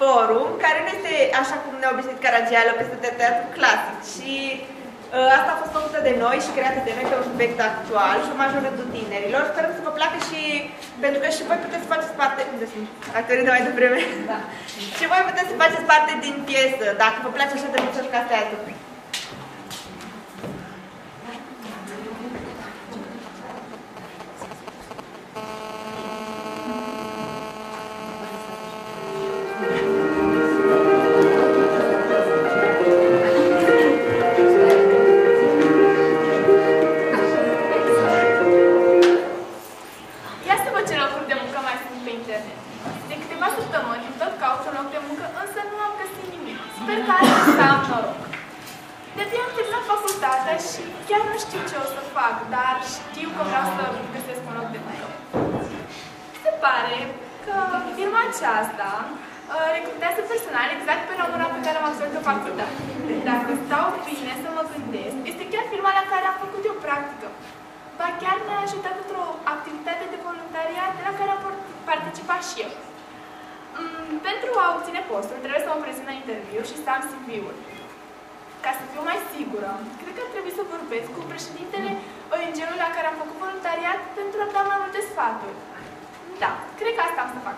forum, care nu este așa cum ne-a obișnuit Caragială peste teatru clasic. Și uh, asta a fost făcută de noi și creată de noi pe un subiect actual, șomajul rândul tinerilor. Sperăm să vă placă și pentru că și voi puteți să faceți parte... Unde sunt? Actorii de mai devreme. Da. și voi puteți să faceți parte din piesă, dacă vă place așa de mult să-și casează. dar știu că vreau să găsesc un loc de muncă. Se pare că firma aceasta uh, recrutează personal exact pe româna pe care am absolvit-o facultate. Deci dacă stau bine să mă gândesc, este chiar firma la care am făcut eu practică. Ba chiar ne-a ajutat într-o activitate de voluntariat la care am participat și eu. Mm, pentru a obține postul, trebuie să mă prezint la interviu și să am CV-ul. Ca să fiu mai sigură. Cred că trebuie să vorbesc cu președintele ONG-ului la care am făcut voluntariat pentru a da mai multe sfaturi. Da, cred că asta am să fac.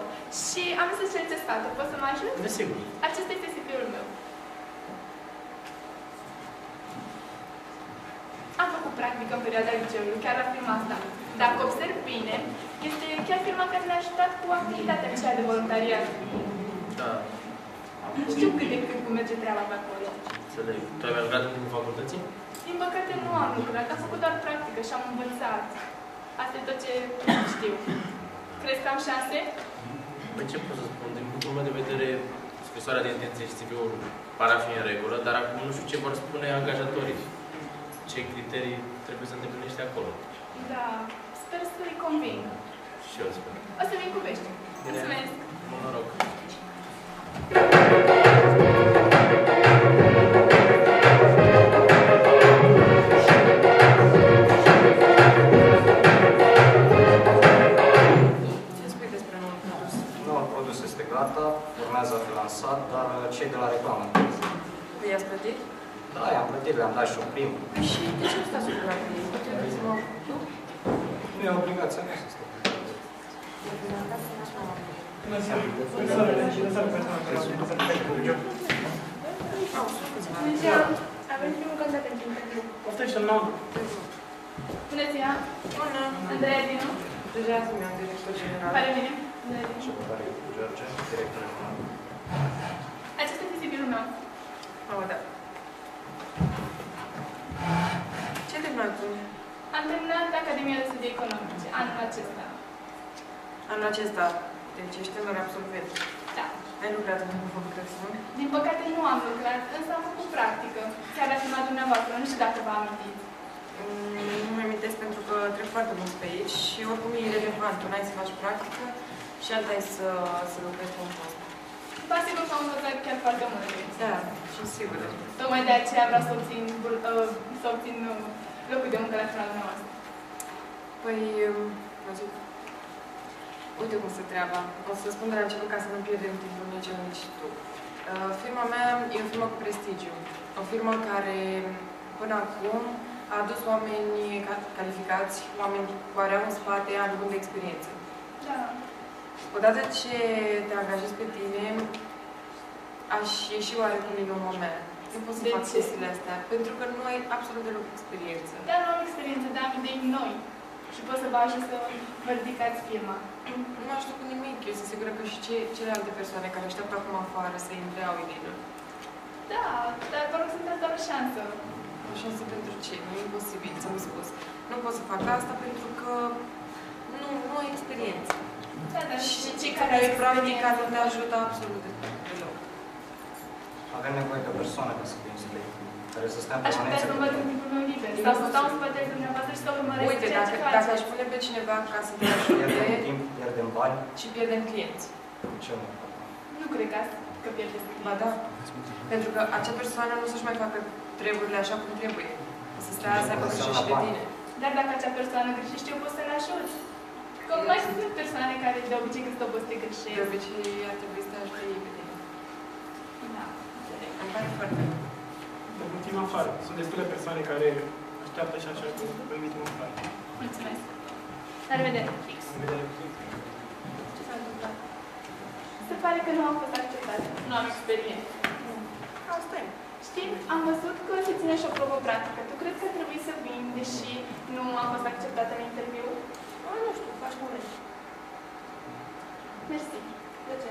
job și am zis să cer sfată. Poți să mă ajut? Desigur. Acesta este CV-ul meu. Am făcut practică în perioada liceului, chiar la prima asta. Dacă observ bine, este chiar firma care ne-a ajutat cu activitatea aceea de voluntariat. Da. Știu cât de cât cum merge treaba pe acolo. Înțeleg. Tu ai mai lucrat în facultății? Din păcate nu am lucrat, am făcut doar practică și am învățat. Asta e tot ce știu. Crezi că am șanse? Păi ce pot să spun? Din punctul meu de vedere, scrisoarea de intenție și CV-ul par a fi în regulă, dar acum nu știu ce vor spune angajatorii. Ce criterii trebuie să îndeplinești acolo. Da, sper să-i conving. Și eu sper. O să vin cu cuvești. Mulțumesc! Bun noroc! respectiv, le-am dat și un prim. Și de ce nu stați supărat pe ei? Trebuie să mă tu? Nu e obligația mea să stau. Bună seara! Bună seara! Bună seara! Bună seara! Bună seara! Avem primul candidat pentru interviu. Poftește un nou. Bună ziua! Bună! Andreea Dinu. Deja sunt eu, director general. Pare bine. Bună ziua! Și vă pare George, director general. Am terminat Academia de Studii Economice anul acesta. Anul acesta, deci ești în absolvent. Da. Ai lucrat în facultăți, nu? Din păcate nu am lucrat, însă am făcut practică. Chiar dacă la dumneavoastră, nu știu dacă vă amintiți. Mm, nu mi amintesc pentru că trec foarte mult pe aici și oricum e relevant. Una ai să faci practică și alta e să, să lucrezi cu un post. Vă asigur că am învățat chiar foarte mult. Da, și sigur. Tocmai de aceea vreau să obțin, uh, să obțin uh, locul de muncă la final dumneavoastră? Păi, vă zic, uite cum se treaba. O să spun de la început ca să nu pierdem timpul nici eu, nici tu. Ă, firma mea e o firmă cu prestigiu. O firmă care, până acum, a adus oameni calificați, oameni cu areau în spate, ani de experiență. Da. Odată ce te angajezi pe tine, aș ieși oarecum din urmă mea să poți să de fac ce? chestiile astea. Pentru că nu ai absolut deloc experiență. Da, nu am experiență, dar am idei noi. Și poți să bagi și să vă ridicați firma. Nu aștept cu nimic. Eu sunt sigură că și ce, celelalte persoane care așteaptă acum afară să intre au ideile. Da, dar vă rog să-mi dați doar o șansă. O șansă pentru ce? Nu e imposibil, ți-am spus. Nu pot să fac asta pentru că nu, nu ai experiență. Da, dar și, și cei care au experiență nu te ajută absolut de tot. Avem nevoie de o persoană ca să fim străi, care să stea în Aș putea permanență. să învăț în timpul meu liber. Sau să stau în spatele dumneavoastră și să urmăresc Uite, ceea dacă, ce dacă faceți. aș pune pe cineva ca să te Pierdem ajute timp, pierdem bani, și pierdem clienți. ce nu Nu cred că asta că pierdeți timp. Ba da. Pentru că acea persoană nu să-și mai facă treburile așa cum trebuie. O să stea să aibă grijă și de tine. Dar dacă acea persoană greșește, eu pot să-l ajut. Că mai sunt persoane care de obicei când stau poste De greșesc. obicei ar trebui să te ajute ei pe tine. Da, înțeleg. Îmi pare foarte rău. În ultima afară. Sunt destule persoane care așteaptă și așa cu în ultima afară. Mulțumesc. La revedere. Fix. În vedere. Ce s-a întâmplat? Se pare că nu am fost acceptată. Nu am experiență. Asta e. Știi, am văzut că se ține și o probă practică. Tu crezi că ar trebui să vin, deși nu am fost acceptată în interviu? A, nu știu, faci moment. Mersi. De ce?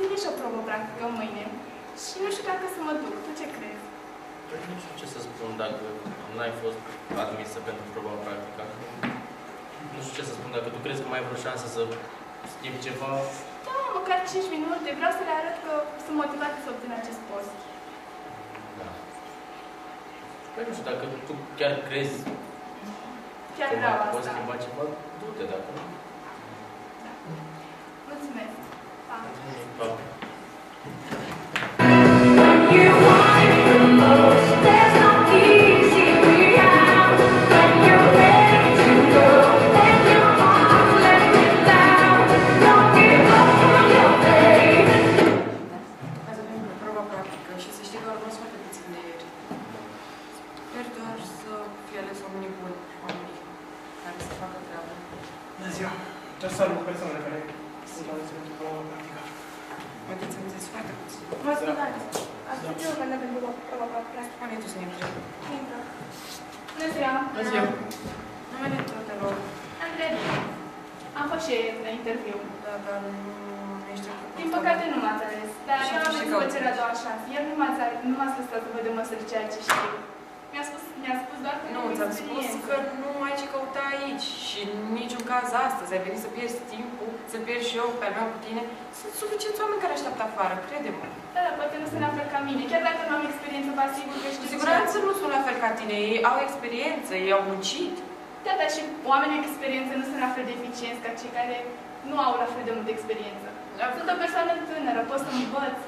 se ține și o probă practică mâine și nu știu dacă să mă duc. Tu ce crezi? Păi nu știu ce să spun dacă n-ai fost admisă pentru proba practică. Nu știu ce să spun, dacă tu crezi că mai ai vreo șansă să schimbi ceva, Da, măcar 5 minute. Vreau să le arăt că sunt motivată să obțin acest post. da. Păi nu știu, dacă tu chiar crezi Chiar că vreau mai poți asta. schimba ceva, du-te dacă nu. 太。Am fost și ieri la interviu. Da, dar nu ești ok cu Din asta. păcate nu m-ați ales, dar Și eu am ce venit cauți? să vă cer a doua șansă. Iar nu m-ați, nu m-ați lăsat să vă demonstrez ceea ce știu. Mi-a spus, mi-a spus doar că Nu, am ți-am spus experiență. că nu ai ce căuta aici și în niciun caz astăzi ai venit să pierzi timpul, să pierzi și eu pe al meu cu tine. Sunt suficienți oameni care așteaptă afară, crede-mă. Da, dar poate nu sunt la fel ca mine. Chiar dacă nu am experiență, vă asigur că Cu știu siguranță ce- nu sunt la fel ca tine, ei au experiență, ei au muncit. Da, dar și oamenii cu experiență nu sunt la fel de eficienți ca cei care nu au la fel de multă experiență. Sunt o persoană tânără, pot să învăț.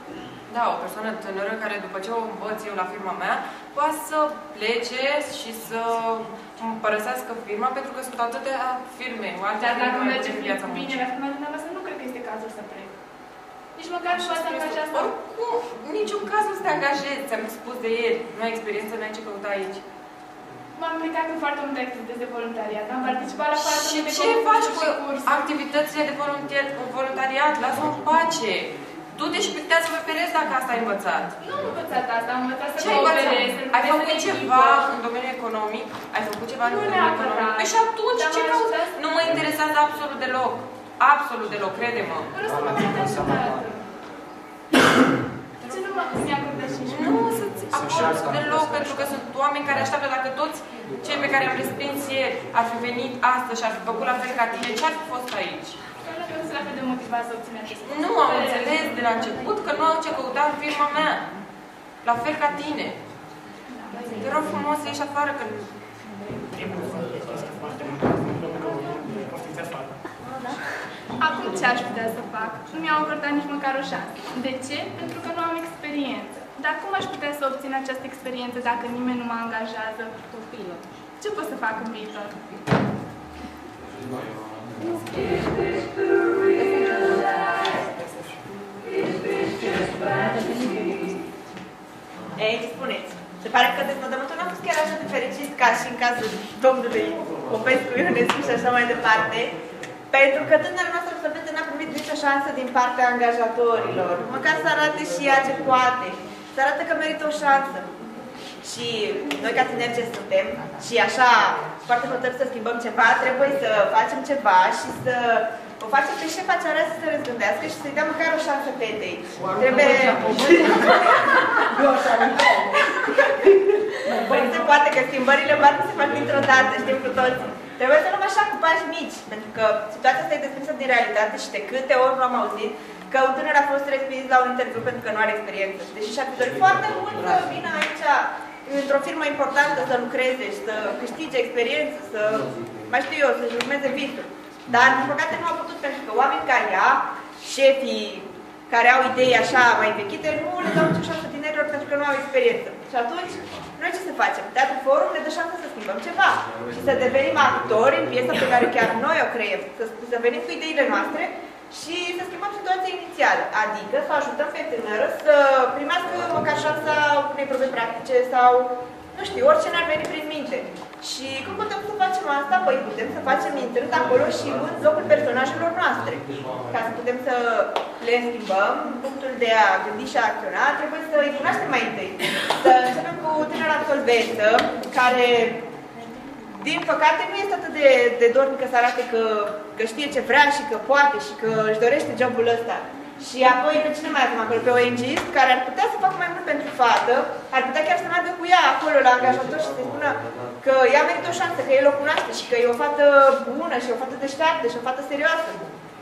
Da, o persoană tânără care după ce o învăț eu la firma mea, poate să plece și să îmi părăsească firma pentru că sunt atâtea firme, alte Dar firme dacă mai merge puțin în viața bine muncii. la firma dumneavoastră, nu cred că este cazul să plec. Nici măcar nu ați angajat să... Oricum, în niciun caz nu să te angajezi, ți-am spus de ieri. Nu ai experiență, nu ai ce căuta aici. M-am implicat în foarte multe activități de voluntariat. Am participat la foarte Și multe ce faci concursuri cu și cursuri. activitățile de voluntar, voluntariat? Lasă-mă în pace. Du-te și pictează pe pereți dacă asta ai învățat. Nu am învățat asta, am învățat să Ce ai învățat? cooperez, să Ai lucrez făcut în ceva echipă. în domeniul economic? Ai făcut ceva în Nu domeniul neapărat. economic? Păi și atunci Dar ce m-a cauți? ajutat. Nu mă interesează absolut deloc. Absolut deloc, crede-mă. Vreau să mă Doamna, ajutat înseamnă niciodată. De ce nu mă mi-a acordat și nici Nu să-ți Sunt și acord alți oameni deloc, care pentru că sunt oameni care așteaptă dacă toți cei pe care am respins ieri ar fi venit astăzi și ar fi făcut la fel ca tine, ce ar fi fost aici? Doamne, că nu sunt la fel de motivat să obțin acest post. Nu am înțeles de la început că nu au ce căuta în firma mea. La fel ca tine. Te rog frumos să ieși afară că Timpul este foarte mult. Întâmplăm că poftiți afară. Acum ce aș putea să fac? Nu mi-au acordat nici măcar o șansă. De ce? Pentru că nu am experiență. Dar cum aș putea să obțin această experiență dacă nimeni nu mă angajează? Ce pot să fac în viitor? Ei, ce spuneți? Se pare că deznodământul nu a fost chiar așa de fericit ca și în cazul domnului Popescu, Ionescu și așa mai departe, pentru că tânăra noastră absolventă n-a primit nicio șansă din partea angajatorilor, măcar să arate și ea ce poate, să arate că merită o șansă. Și noi ca tineri ce suntem și așa foarte hotărâți să schimbăm ceva, trebuie să facem ceva și să o facem pe șefa cea rea să se răzgândească și să-i dăm măcar o șansă fetei. Trebuie... Păi nu se poate că schimbările mari nu se fac dintr-o dată, știm cu toții. Trebuie să luăm așa cu pași mici, pentru că situația asta e desprinsă din realitate și de câte ori nu am auzit că un tânăr a fost respins la un interviu pentru că nu are experiență. Deși și-ar fi dorit foarte mult să vină aici într-o firmă importantă să lucreze și să câștige experiență, să, mai știu eu, să-și urmeze visul. Dar, din păcate, nu a putut pentru că oameni ca ea, șefii care au idei așa mai vechite, nu le dau nicio șansă tinerilor pentru că nu au experiență. Și atunci, noi ce să facem? Teatrul Forum ne dă șansa să schimbăm ceva și să devenim actori în piesa pe care chiar noi o creăm, să, să venim cu ideile noastre și să schimbăm situația inițială, adică să ajutăm pe tânără să primească măcar șansa unei probe practice sau, nu știu, orice ne-ar veni prin minte. Și cum putem să facem asta? Păi putem să facem intrând acolo și în locul personajelor noastre. Ca să putem să le schimbăm punctul de a gândi și a acționa, trebuie să îi cunoaștem mai întâi. Să începem cu tânăra absolventă, care din păcate nu este atât de, de dornică să arate că, că știe ce vrea și că poate și că își dorește jobul ăsta. Și apoi pe cine mai avem acolo? Pe ONG care ar putea să facă mai mult pentru fată, ar putea chiar să meargă cu ea acolo la angajator și să-i spună că ea merită o șansă, că el o cunoaște și că e o fată bună și o fată deșteaptă și o fată serioasă.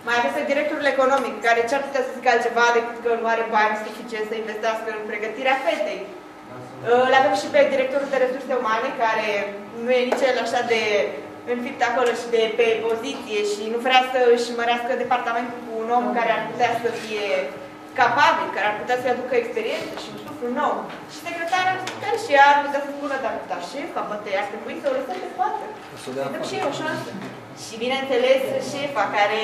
Mai avem pe directorul economic, care ce-ar putea să zică altceva decât că nu are bani suficient să investească în pregătirea fetei. Îl avem și pe directorul de resurse umane, care nu e nici el așa de înfipt acolo și de pe poziție și nu vrea să își mărească departamentul cu un om care ar putea să fie capabil, care ar putea să-i aducă experiență și un suflu nou. Și secretarea care și ea ar putea să spună, dar, dar șefa, poate ar trebui să o lăsăm pe poate. Să dăm și eu o șansă. Și bineînțeles, șefa care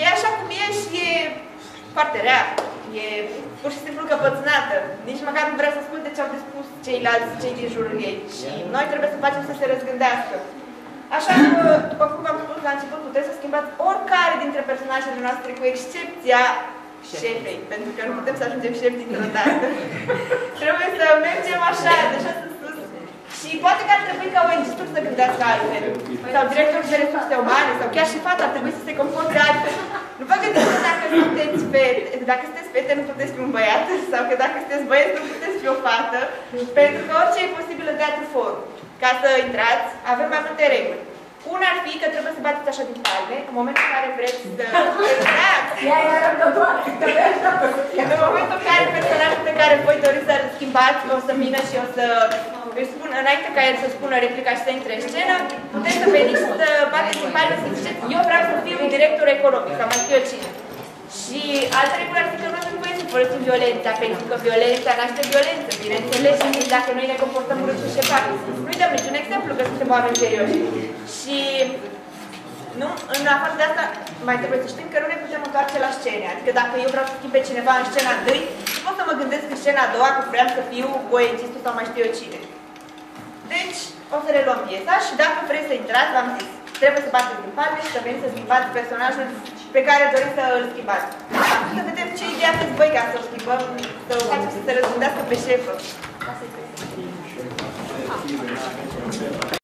e așa cum e și e foarte rea. E pur și simplu căpățânată. Nici măcar nu vrea să asculte ce au de spus ceilalți, cei din jurul ei. Și noi trebuie să facem să se răzgândească. Așa că, după cum v-am spus la început, puteți să schimbați oricare dintre personajele noastre, cu excepția șefei, pentru că nu putem să ajungem șef dintr-o dată. Trebuie să mergem așa, de jos în sus. Și poate că ar trebui ca ong să gândească altfel. Sau directorul de resurse umane, sau chiar și fata ar trebui să se comporte altfel. Nu vă gândiți că dacă sunteți fete, dacă sunteți fete nu puteți fi un băiat, sau că dacă sunteți băieți nu puteți fi o fată, pentru că orice e posibil în teatru forum. Ca să intrați, avem mai multe reguli. Una ar fi că trebuie să bateți așa din palme, în momentul în care vreți să... Exact! Ea era răbdătoare, că În momentul în care personajul pe care voi doriți să-l schimbați o să vină și o să își spun, înainte ca el să spună replica și să intre în scenă, puteți să veniți să bateți din palme să ziceți eu vreau să fiu director economic, sau mai știu eu cine. Și altă regulă ar fi că nu avem voie să folosim violența, pentru că violența naște violență, bineînțeles, și dacă noi ne comportăm urât cu șefa. Nu-i dăm niciun exemplu că suntem oameni serioși. Și nu, în afară de asta, mai trebuie să știm că nu ne putem întoarce la scene. Adică dacă eu vreau să schimb pe cineva în scena 1, nu pot să mă gândesc în scena a doua că vreau să fiu boiegistul sau mai știu eu cine. Deci, o să reluăm piesa și dacă vreți să intrați, v-am zis, trebuie să bateți din palme și să veniți să schimbați personajul pe care doriți să îl schimbați. Acum să vedem ce idee aveți voi ca să o schimbăm, să o facem să se răzgândească pe șefă.